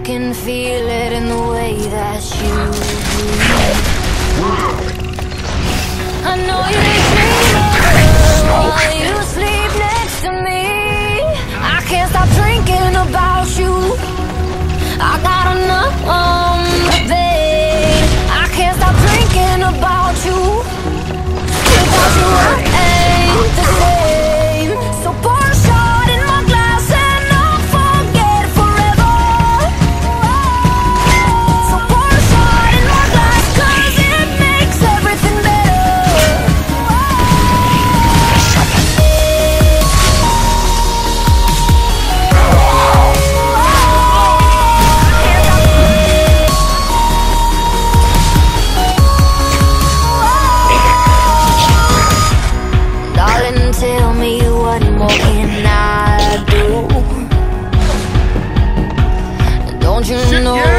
I can feel it in the way that you breathe. Don't you Shit, know? Yeah.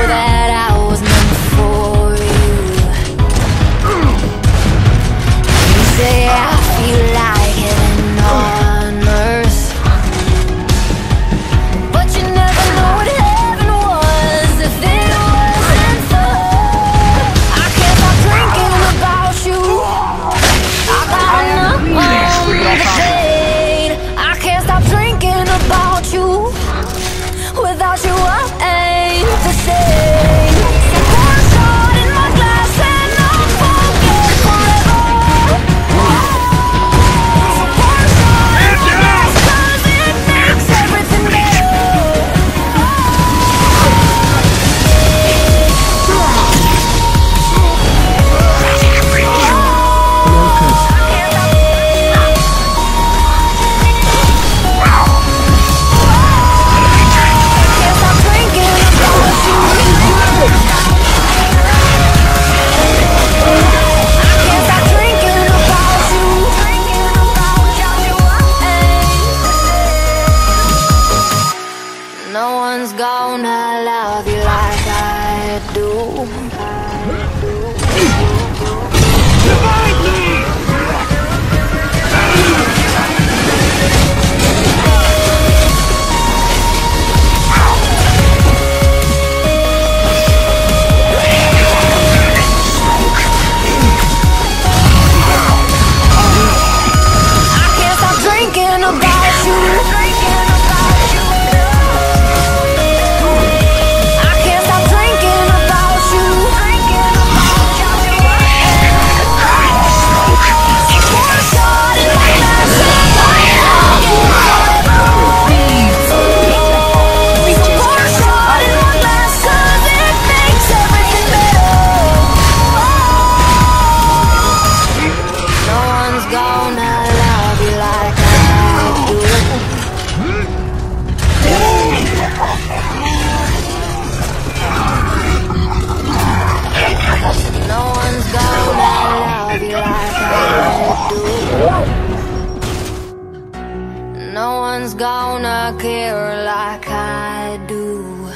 care like I do.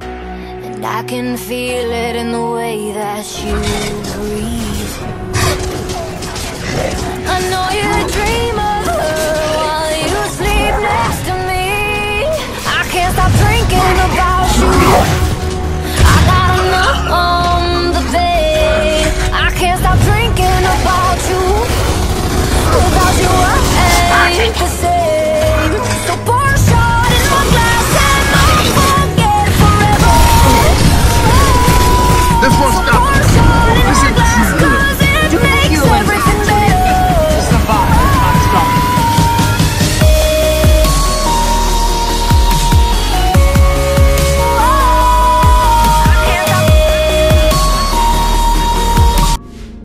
And I can feel it in the way that you breathe.